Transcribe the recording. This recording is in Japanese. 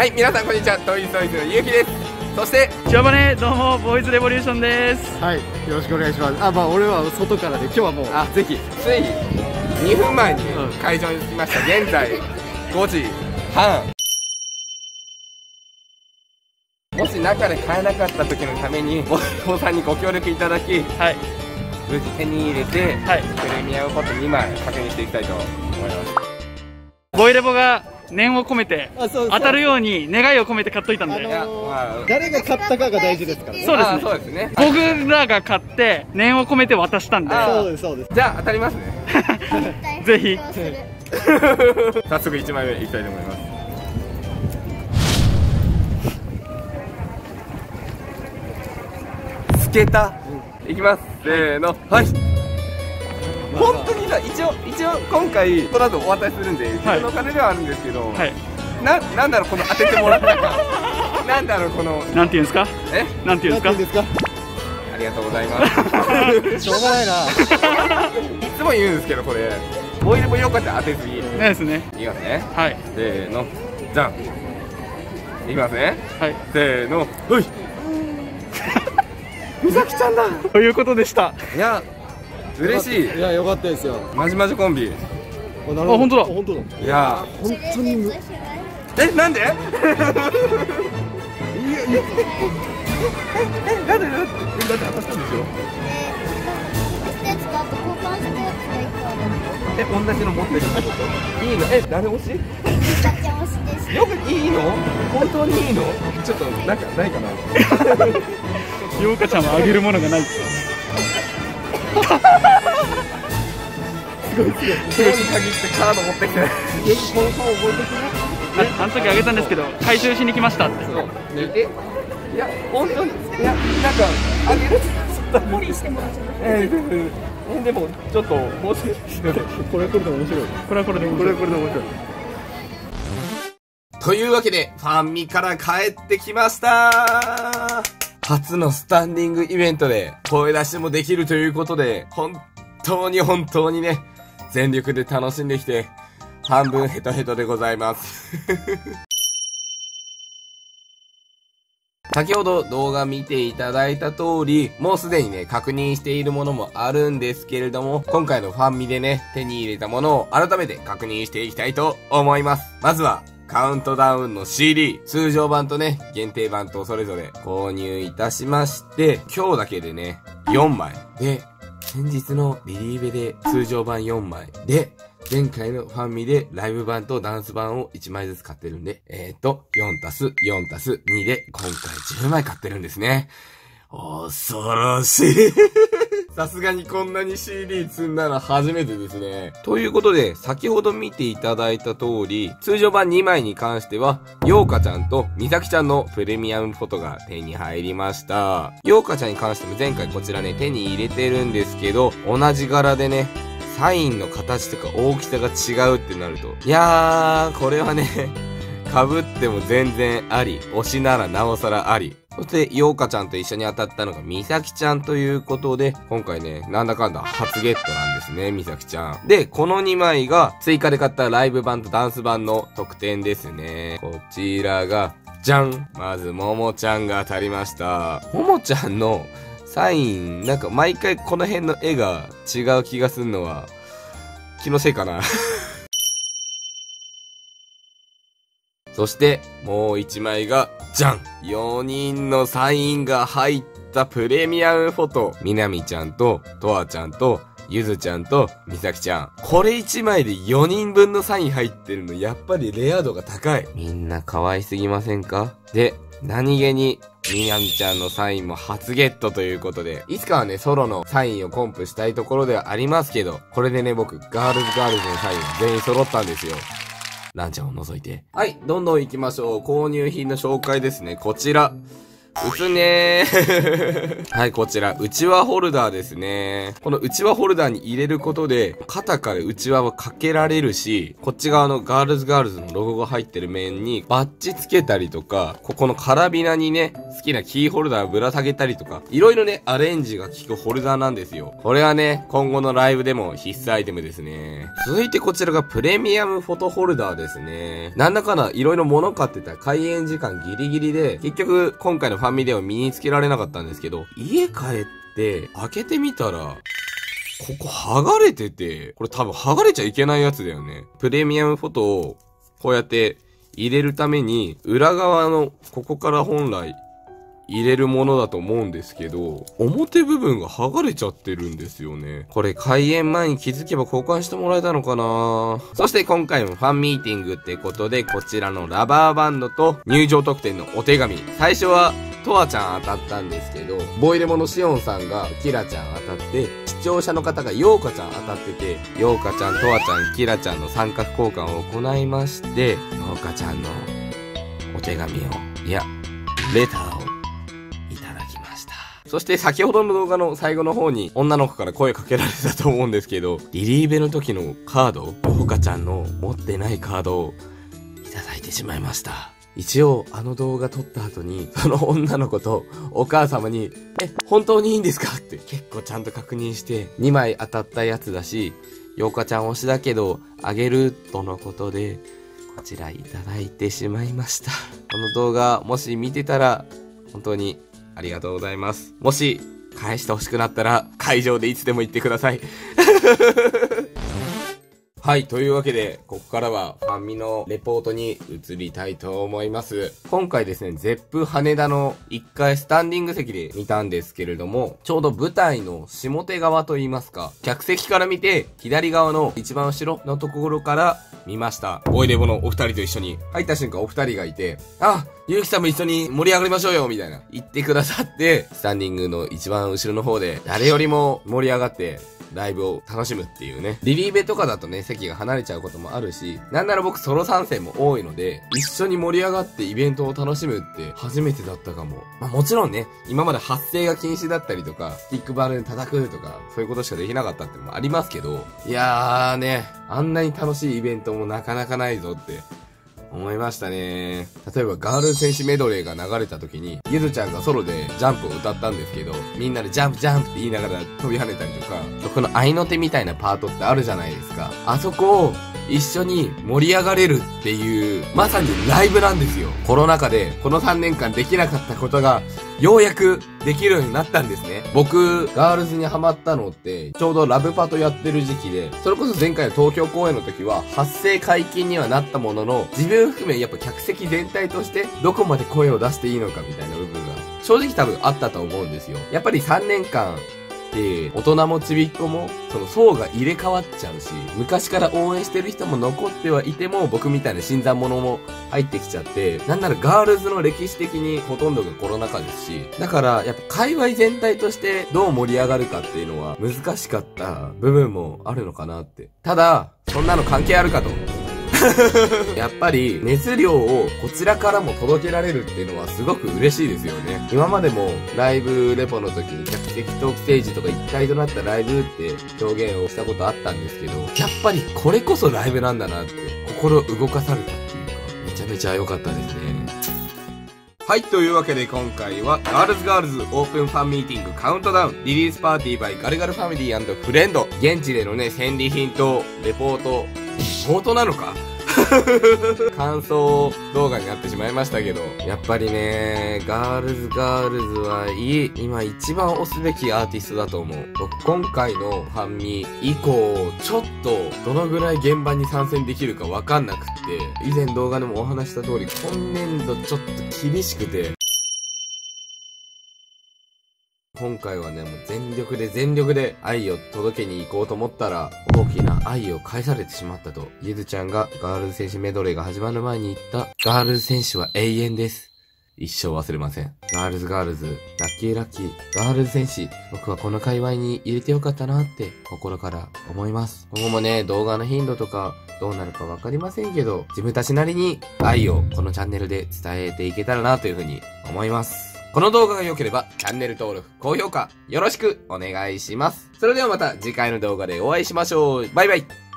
はい皆さんこんにちは。トイ・ストーリーズのゆうきです。そして千葉バどうもボーイズレボリューションです。はいよろしくお願いします。あまあ俺は外からで今日はもうあぜひ。つい2分前に会場に着きました。現在5時半。もし中で買えなかった時のためにお父さんにご協力いただきはい。無事手に入れて、はい。プレミアムポット2枚確認していきたいと思います。ボイレボが念を込めて当たるように願いを込めて買っといたんで、あのいやまあ。誰が買ったかが大事ですから。ねそうですね。あそうですね。僕らが買って念を込めて渡したんで。あそうですそうです。じゃあ当たりますね。ぜひ。早速1枚目いきたいと思います。つけた、いきます。せーの。はい本当にさ一応一応今回この後お渡しするんで自分の金ではあるんですけど、はい。ななんだろうこの当ててもらったか。なんだろうこのなんていうんですか？え？なんていうんですか？ありがとうございます。しょうがないな。いつも言うんですけどこれ。ボイルもよかったら当てすぎいないですね。きますね。はい。せーの。じゃん。いきますね。はい。せーの。ほい。みさきちゃんだ。ということでした。いや嬉しい。いやよかったですよ。まじまじコンビ。あなあ本当だ。本当だいや。本当に。むえなんで？ええなんでなんで？だって当たったんでしょ？え同じの持ってるいいの？え誰推し？よくいいの？本当にいいの？ちょっとなんかないかな。ようかちゃんはあげるものがない 今日に限ってカード持ってきて。ああの時あげたんですけど回収しに。来ましたってそうえいや本当に。いやなんかあげる無理してもえーえでもちょっともう少しこれこれで面白いこれはこれでこれこれで面白いというわけでファンミから帰ってきました初のスタンディングイベントで声出しもできるということで本当に。本当に。ね全力で楽しんできて半分ヘトヘトでございます 先ほど動画見ていただいた通り、もうすでにね、確認しているものもあるんですけれども、今回のファンミでね、手に入れたものを改めて確認していきたいと思います。まずは、カウントダウンの CD、通常版とね、限定版とそれぞれ購入いたしまして、今日だけでね、4枚。で、先日のリリーベで通常版4枚。で、前回のファンミでライブ版とダンス版を1枚ずつ買ってるんで、えーと、4たす4たす2で今回10枚買ってるんですね。恐ろしい。さすがにこんなに CD 積んだの初めてですね。ということで、先ほど見ていただいた通り、通常版2枚に関しては、ようかちゃんとみさきちゃんのプレミアムフォトが手に入りました。ようかちゃんに関しても前回こちらね、手に入れてるんですけど、同じ柄でね、サインの形とか大きさが違うってなると。いやー、これはね、被っても全然あり。推しならなおさらあり。そして、ようかちゃんと一緒に当たったのが、みさきちゃんということで、今回ね、なんだかんだ初ゲットなんですね、みさきちゃん。で、この2枚が、追加で買ったライブ版とダンス版の特典ですね。こちらが、じゃんまず、ももちゃんが当たりました。ももちゃんの、サイン、なんか毎回この辺の絵が違う気がするのは、気のせいかな。そして、もう一枚が、じゃん !4 人のサインが入ったプレミアムフォト。みなみちゃんと、とわちゃんと、ゆずちゃんと、みさきちゃん。これ1枚で4人分のサイン入ってるの、やっぱりレア度が高い。みんな可愛すぎませんか？で、何気に、みなみちゃんのサインも初ゲットということで、いつかはね、ソロのサインをコンプしたいところではありますけど、これでね、僕、ガールズガールズのサイン全員揃ったんですよ。ランちゃんを除いて。はい、どんどん行きましょう。購入品の紹介ですね。こちら。うつねー。はい、こちら、うちわホルダーですね。このうちわホルダーに入れることで、肩からうちわをかけられるし、こっち側のガールズガールズのロゴが入ってる面にバッジつけたりとか、ここのカラビナにね、好きなキーホルダーぶら下げたりとか、いろいろね、アレンジが効くホルダーなんですよ。これはね、今後のライブでも必須アイテムですね。続いてこちらがプレミアムフォトホルダーですね。なんだかないろいろ物買ってた開演時間ギリギリで、結局今回のファミでは身につけられなかったんですけど、家帰って開けてみたら、ここ剥がれてて、これ多分剥がれちゃいけないやつだよね。プレミアムフォトをこうやって入れるために、裏側のここから本来入れるものだと思うんですけど、表部分が剥がれちゃってるんですよね。これ開演前に気づけば交換してもらえたのかなそして今回もファンミーティングってことで、こちらのラバーバンドと入場特典のお手紙。最初はトアちゃん当たったんですけど、ボイレモのシオンさんがキラちゃん当たって、視聴者の方がヨーカちゃん当たってて、ヨーカちゃん、トアちゃん、キラちゃんの三角交換を行いまして、ヨーカちゃんのお手紙を、いや、レターをいただきました。そして先ほどの動画の最後の方に女の子から声かけられたと思うんですけど、リリーベの時のカード、ヨーカちゃんの持ってないカードをいただいてしまいました。一応、あの動画撮った後に、その女の子とお母様に、え、本当にいいんですか？って結構ちゃんと確認して、2枚当たったやつだし、ようかちゃん推しだけど、あげるとのことで、こちらいただいてしまいました。この動画、もし見てたら、本当にありがとうございます。もし、返してほしくなったら、会場でいつでも言ってください。はい。というわけで、ここからはファンミのレポートに移りたいと思います。今回ですね、ゼップ羽田の1階スタンディング席で見たんですけれども、ちょうど舞台の下手側といいますか、客席から見て、左側の一番後ろのところから見ました。ボイレボのお二人と一緒に、入った瞬間お二人がいて、あ、ゆうきさんも一緒に盛り上がりましょうよみたいな、言ってくださって、スタンディングの一番後ろの方で、誰よりも盛り上がって、ライブを楽しむっていうね。リリーベとかだとね、席が離れちゃうこともあるし、なんなら僕ソロ参戦も多いので、一緒に盛り上がってイベントを楽しむって初めてだったかも。まあもちろんね、今まで発声が禁止だったりとか、スティックバルーン叩くとか、そういうことしかできなかったってのもありますけど、いやーね、あんなに楽しいイベントもなかなかないぞって思いましたね。例えばガールズ戦士メドレーが流れた時に、ゆずちゃんがソロでジャンプを歌ったんですけど、みんなでジャンプジャンプって言いながら飛び跳ねたりとか、そこの愛の手みたいなパートってあるじゃないですか。あそこを一緒に盛り上がれるっていう、まさにライブなんですよ。コロナ禍でこの3年間できなかったことが、ようやくできるようになったんですね。僕、ガールズにハマったのって、ちょうどラブパトやってる時期で、それこそ前回の東京公演の時は、発声解禁にはなったものの、自分含めやっぱ客席全体として、どこまで声を出していいのかみたいな部分が、正直多分あったと思うんですよ。やっぱり3年間、大人もちびっ子も、その層が入れ替わっちゃうし、昔から応援してる人も残ってはいても、僕みたいな新参者も入ってきちゃって、なんならガールズの歴史的にほとんどがコロナ禍ですし、だから、やっぱ界隈全体としてどう盛り上がるかっていうのは難しかった部分もあるのかなって。ただ、そんなの関係あるかと。やっぱり熱量をこちらからも届けられるっていうのはすごく嬉しいですよね。今までもライブレポの時に客席トークステージとか一体となったライブって表現をしたことあったんですけど、やっぱりこれこそライブなんだなって心動かされたっていうか、めちゃめちゃ良かったですね。はい、というわけで今回は、ガールズガールズオープンファンミーティングカウントダウンリリースパーティーバイガルガルファミリーフレンド現地でのね、戦利品とレポート、レポートなのか？感想動画になってしまいましたけど、やっぱりね、ガールズガールズはいい、今一番推すべきアーティストだと思う。僕今回のファンミ以降、ちょっとどのぐらい現場に参戦できるかわかんなくって、以前動画でもお話した通り、今年度ちょっと厳しくて、今回はね、もう全力で全力で愛を届けに行こうと思ったら、大きな愛を返されてしまったと、ゆずちゃんがガールズ戦士メドレーが始まる前に言った、ガールズ戦士は永遠です。一生忘れません。ガールズガールズ、ラッキーラッキー、ガールズ戦士、僕はこの界隈に入れてよかったなって心から思います。今後もね、動画の頻度とかどうなるかわかりませんけど、自分たちなりに愛をこのチャンネルで伝えていけたらなというふうに思います。この動画が良ければチャンネル登録、高評価よろしくお願いします。それではまた次回の動画でお会いしましょう。バイバイ。